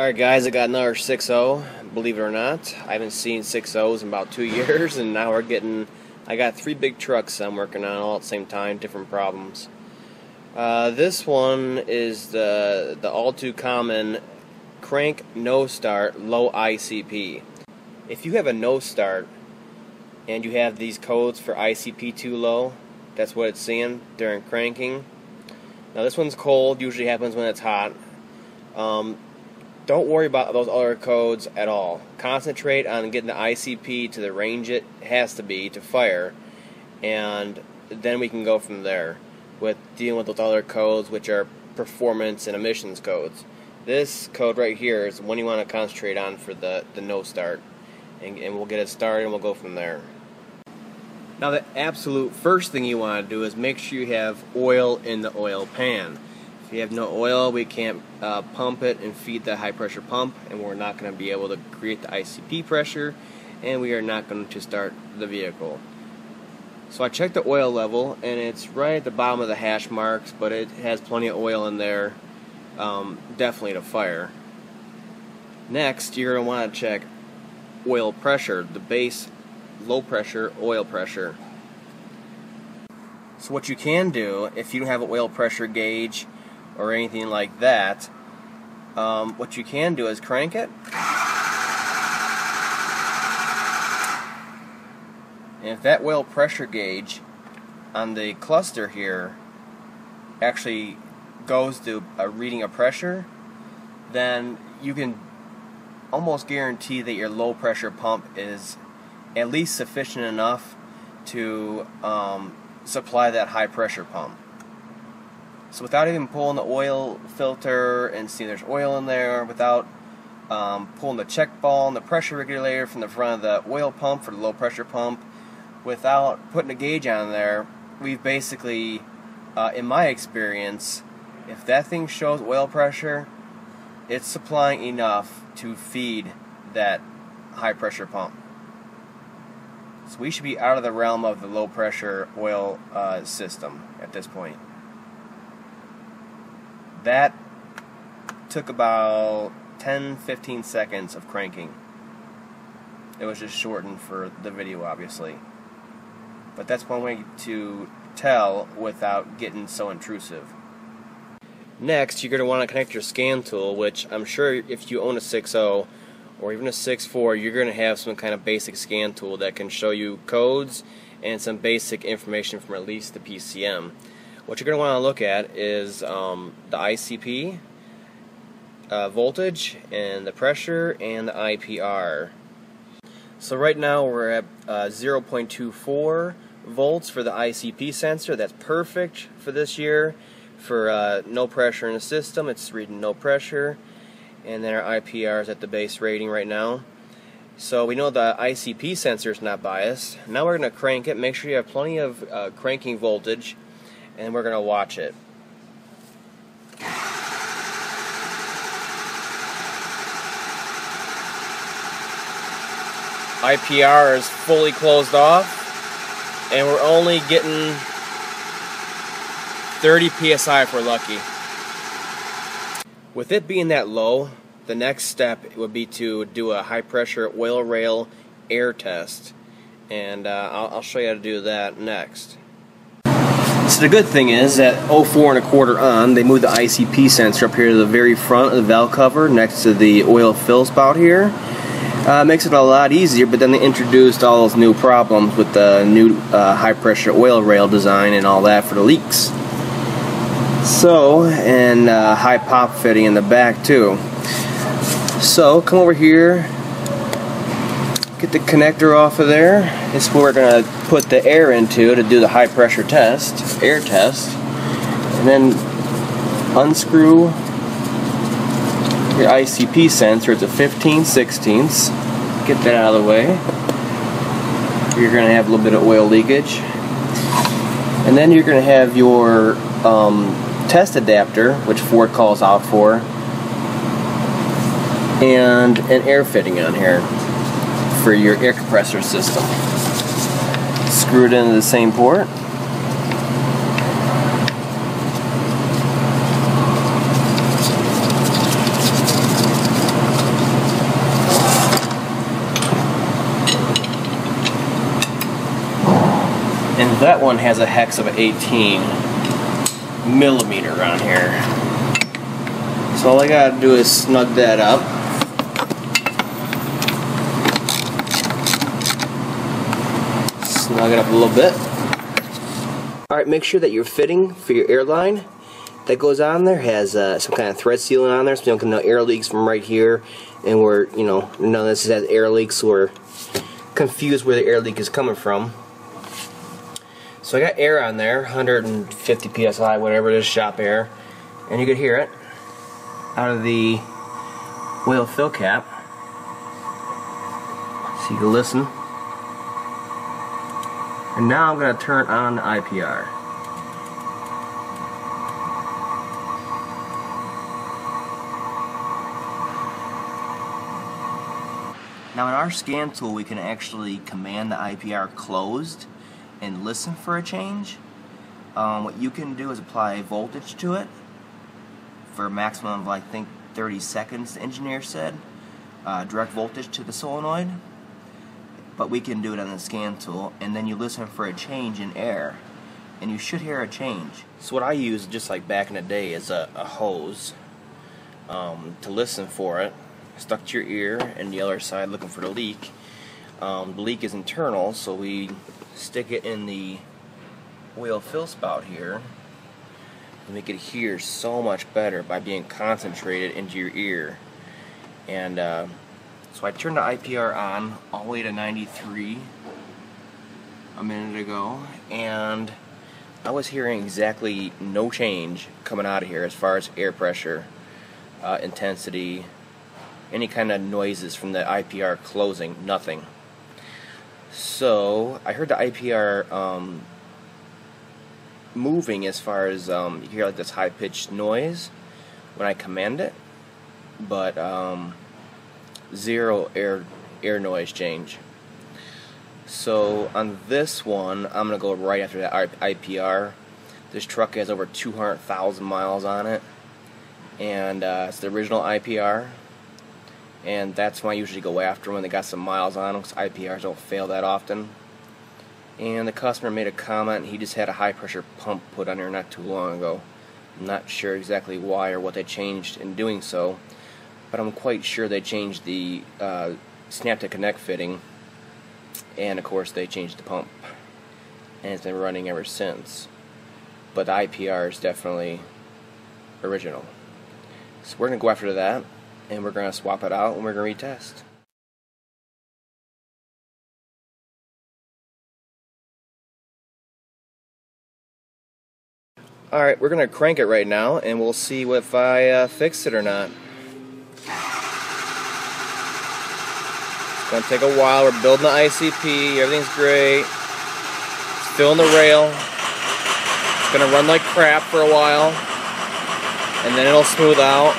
Alright guys, I got another 6-0, believe it or not. I haven't seen 6.0s in about two years and now we're getting, I got three big trucks I'm working on all at the same time, different problems. Uh, this one is the, the all too common crank no start low ICP. If you have a no start and you have these codes for ICP too low, that's what it's seeing during cranking. Now this one's cold, usually happens when it's hot. Um, don't worry about those other codes at all. Concentrate on getting the ICP to the range it has to be to fire, and then we can go from there with dealing with those other codes, which are performance and emissions codes. This code right here is one you want to concentrate on for the, the no start, and, and we'll get it started and we'll go from there. Now, the absolute first thing you want to do is make sure you have oil in the oil pan. You have no oil, we can't uh, pump it and feed the high pressure pump, and we're not going to be able to create the ICP pressure, and we are not going to start the vehicle. So I checked the oil level, and it's right at the bottom of the hash marks, but it has plenty of oil in there, um, definitely to fire. Next, you're going to want to check oil pressure, the base low pressure oil pressure. So what you can do, if you don't have an oil pressure gauge, or anything like that, um, what you can do is crank it. And if that oil pressure gauge on the cluster here actually goes to a reading of pressure, then you can almost guarantee that your low pressure pump is at least sufficient enough to um, supply that high pressure pump. So without even pulling the oil filter and seeing there's oil in there, without um, pulling the check ball and the pressure regulator from the front of the oil pump for the low pressure pump, without putting a gauge on there, we've basically, uh, in my experience, if that thing shows oil pressure, it's supplying enough to feed that high pressure pump. So we should be out of the realm of the low pressure oil uh, system at this point that took about 10 15 seconds of cranking. It was just shortened for the video, obviously. But that's one way to tell without getting so intrusive. Next, you're going to want to connect your scan tool, which I'm sure if you own a 6.0 or even a 6.4, you're going to have some kind of basic scan tool that can show you codes and some basic information from at least the PCM. What you're going to want to look at is um, the ICP, uh, voltage, and the pressure, and the IPR. So right now we're at uh, 0.24 volts for the ICP sensor. That's perfect for this year. For uh, no pressure in the system, it's reading no pressure. And then our IPR is at the base rating right now. So we know the ICP sensor is not biased. Now we're going to crank it. Make sure you have plenty of uh, cranking voltage and we're going to watch it. IPR is fully closed off and we're only getting 30 psi if we're lucky. With it being that low, the next step would be to do a high pressure oil rail air test and uh, I'll, I'll show you how to do that next. The good thing is that 04 and a quarter on, they moved the ICP sensor up here to the very front of the valve cover next to the oil fill spout here. Uh, makes it a lot easier, but then they introduced all those new problems with the new uh, high pressure oil rail design and all that for the leaks. So, and uh, high pop fitting in the back too. So, come over here, Get the connector off of there. Is where we're going to put the air into to do the high pressure test, air test. And then unscrew your ICP sensor. It's a 15 16ths. Get that out of the way. You're going to have a little bit of oil leakage. And then you're going to have your um, test adapter, which Ford calls out for, and an air fitting on here for your air compressor system. Screw it into the same port. and that one has a hex of 18 millimeter on here. So all I gotta do is snug that up. Snug it up a little bit. Alright, make sure that your fitting for your airline that goes on there has uh, some kind of thread sealing on there so you don't get no air leaks from right here and we're, you know, none of this has air leaks so we're confused where the air leak is coming from. So I got air on there, 150 psi, whatever it is, shop air, and you could hear it out of the oil fill cap. So you can listen. And now I'm going to turn on the IPR. Now in our scan tool we can actually command the IPR closed and listen for a change. Um, what you can do is apply voltage to it for a maximum of I think 30 seconds the engineer said. Uh, direct voltage to the solenoid but we can do it on the scan tool and then you listen for a change in air and you should hear a change. So what I use just like back in the day is a, a hose um, to listen for it stuck to your ear and the other side looking for the leak. Um, the leak is internal so we stick it in the oil fill spout here and we it hear so much better by being concentrated into your ear and uh, so I turned the IPR on all the way to 93 a minute ago and I was hearing exactly no change coming out of here as far as air pressure, uh, intensity, any kind of noises from the IPR closing, nothing. So I heard the IPR um, moving as far as um, you hear like this high pitched noise when I command it, but um, zero air air noise change. So on this one, I'm gonna go right after that IPR. This truck has over 200,000 miles on it, and uh, it's the original IPR. And that's when I usually go after when they got some miles on them, because IPRs don't fail that often. And the customer made a comment. He just had a high pressure pump put on there not too long ago. I'm not sure exactly why or what they changed in doing so but I'm quite sure they changed the uh, snap to connect fitting. And of course they changed the pump. And it's been running ever since. But the IPR is definitely original. So we're gonna go after that and we're gonna swap it out and we're gonna retest. Alright, we're going to crank it right now, and we'll see if I uh, fix it or not. Gonna take a while. We're building the ICP. Everything's great. Filling the rail. It's gonna run like crap for a while, and then it'll smooth out.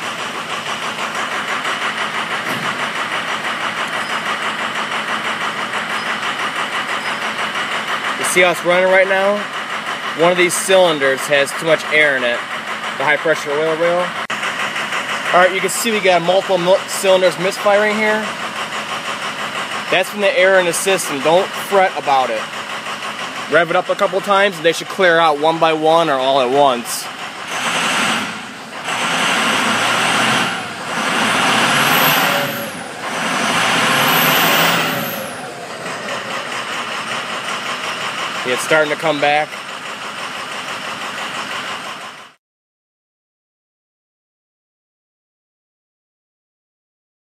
You see how it's running right now? One of these cylinders has too much air in it. The high pressure oil rail. Alright, you can see we got multiple cylinders misfiring here. That's from the air in the system. Don't fret about it. Rev it up a couple times and they should clear out one by one or all at once. it's starting to come back.